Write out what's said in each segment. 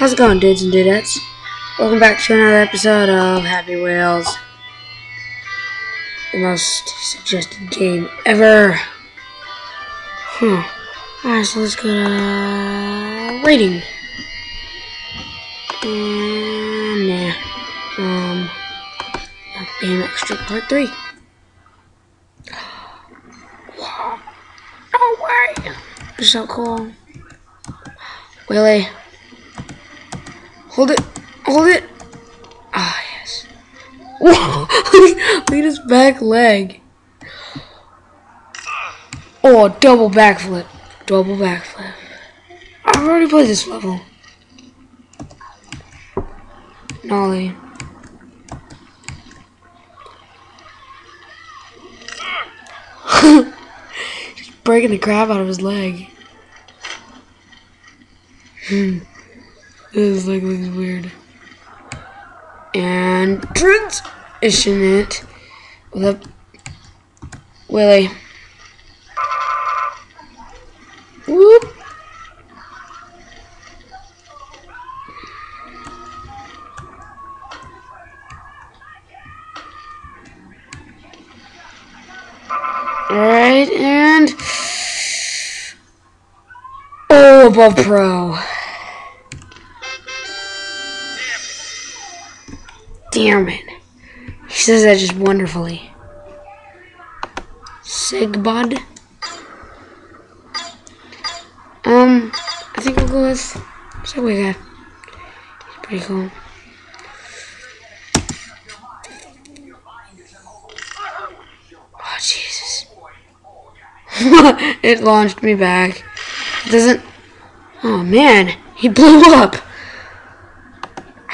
How's it going, dudes and dudettes? Welcome back to another episode of Happy Wheels. The most suggested game ever. Hmm. Alright, so let's go to rating. And yeah. Um BMX Street Part 3. Wow. No way! This is so cool. wheelie. Hold it. Hold it. Ah, yes. Whoa! Look at his back leg. Oh, double backflip. Double backflip. I've already played this level. Nolly. Just breaking the crap out of his leg. Hmm. This is like looks weird. And transition it with a wheelie. Whoop. Alright, and Oh above pro. Damn it. He says that just wonderfully. Sigbud. Um, I think we'll go with Segway guy. He's pretty cool. Oh, Jesus. it launched me back. It doesn't... Oh, man. He blew up.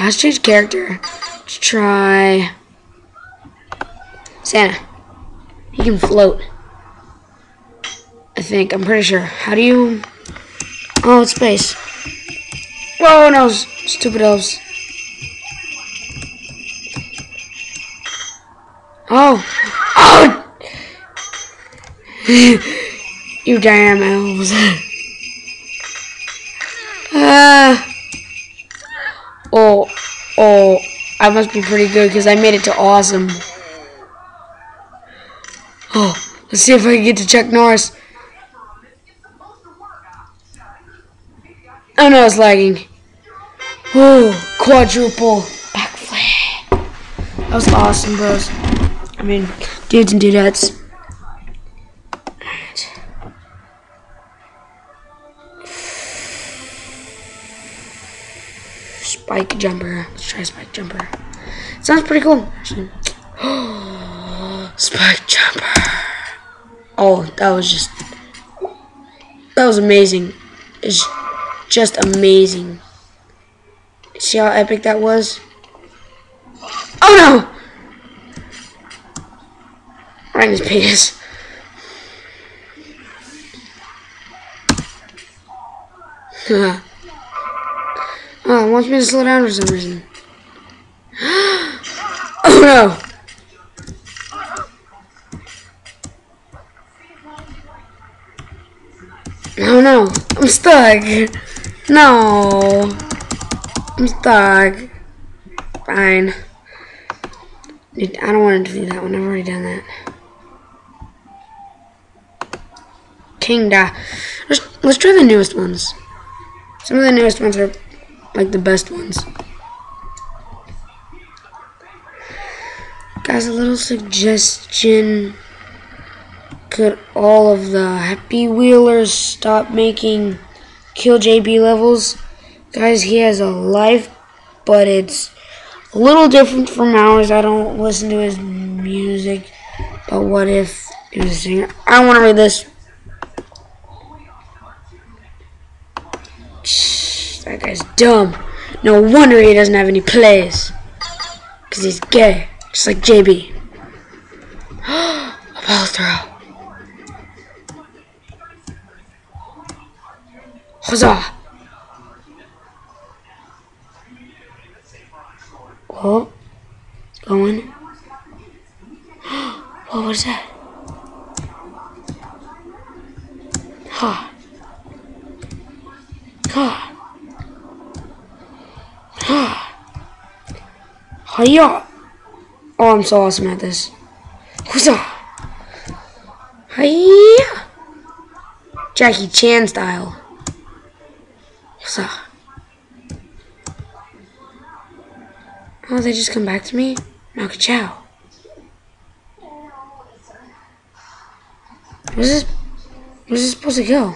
Let's change character. Let's try... Santa. He can float. I think. I'm pretty sure. How do you... Oh, it's space. Whoa, no. Stupid elves. Oh. Oh! you damn elves. Ah. oh. Oh. I must be pretty good because I made it to awesome. Oh, let's see if I can get to Chuck Norris. Oh no, it's lagging. Oh, quadruple backflip. That was awesome, bros. I mean, dudes and dudettes. Spike jumper. Let's try spike jumper. Sounds pretty cool, actually. Spike jumper. Oh, that was just. That was amazing. It's just amazing. See how epic that was? Oh no! Right in his penis. Oh, it wants me to slow down for some reason. oh no! No, no, I'm stuck. No, I'm stuck. Fine. I don't want to do that one. I've already done that. King Da. Let's, let's try the newest ones. Some of the newest ones are like the best ones. Guys, a little suggestion could all of the Happy Wheelers stop making Kill JB levels? Guys, he has a life, but it's a little different from ours. I don't listen to his music, but what if he was a singer? I want to read this. That guy's dumb. No wonder he doesn't have any plays. Because he's gay, just like JB. a ball throw. Huzzah! Oh, it's going. What was that? Ha. Hiya! Oh, I'm so awesome at this. Huzzah! Hiya! Jackie Chan style. Huzzah! Oh, they just come back to me? Malka Chow. Where's this? Where's this supposed to go?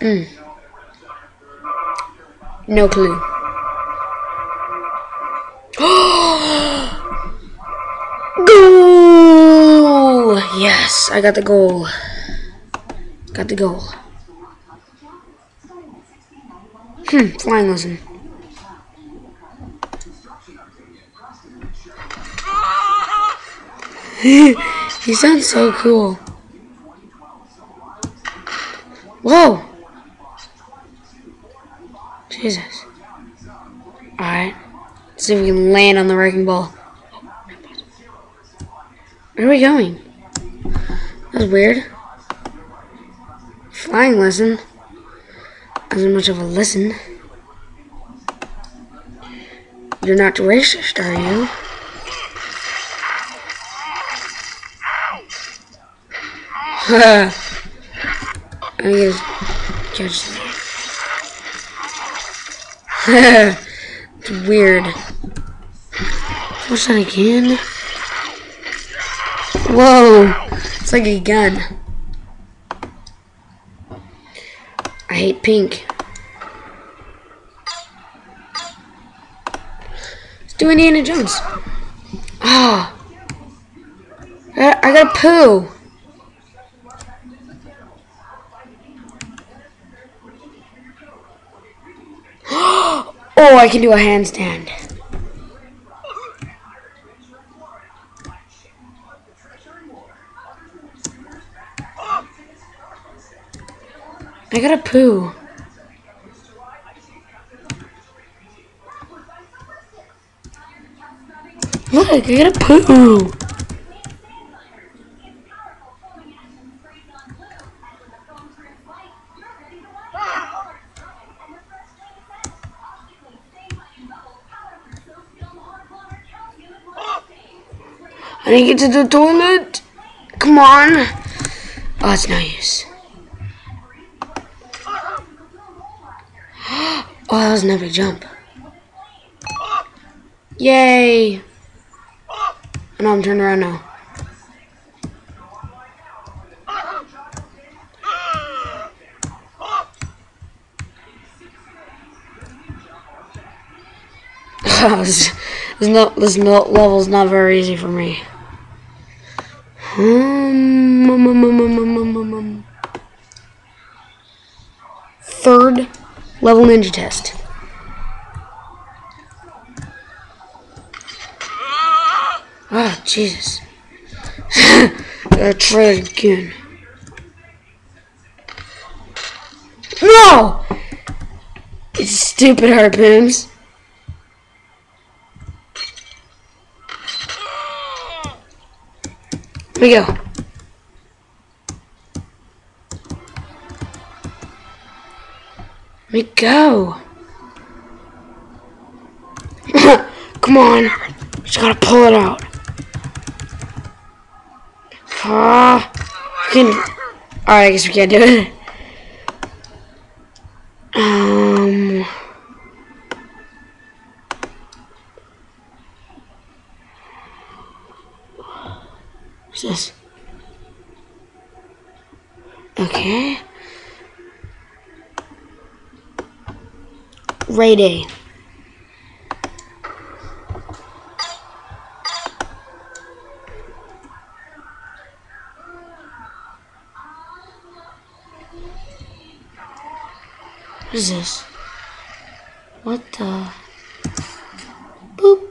Hmm. No clue. Yes, I got the goal. Got the goal. Hmm, flying lesson. he sounds so cool. Whoa! Jesus. Alright. Let's See if we can land on the wrecking ball. Where are we going? Was weird. Flying lesson. Isn't much of a lesson. You're not racist, are you? I guess that. it's weird. What's that again? Whoa! It's like a gun. I hate pink. Let's do Indiana Jones. Ah! Oh, I, I got poo. Oh, I can do a handstand. I got a poo. Look, I got a poo. I didn't get to the toilet. Come on. Oh, it's no use. Oh, that was an epic jump. Yay. Know I'm turned around now. this, this, no, this no, level's not very easy for me. Um, um, um, Third level ninja test. Oh, Jesus. Gotta try it again. No! It's stupid harpoons. Here we go. Let me go. Come on. Just gotta pull it out. Ah. Can. Alright, I guess we can't do it. Um. What's this? Okay. Ray Day. What is this? What the? Boop.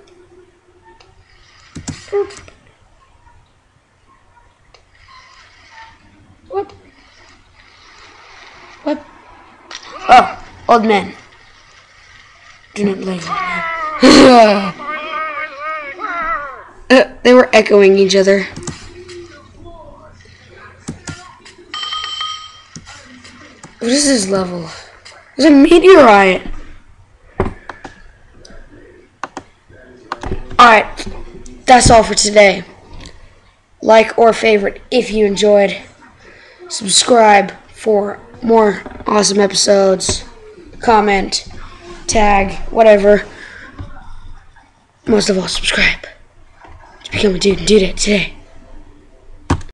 Boop. What? What? Oh, old man. Not like uh, They were echoing each other. What is this level? There's a meteorite. Alright, that's all for today. Like or favorite if you enjoyed. Subscribe for more awesome episodes. Comment, tag, whatever. Most of all, subscribe to become a dude and do that today.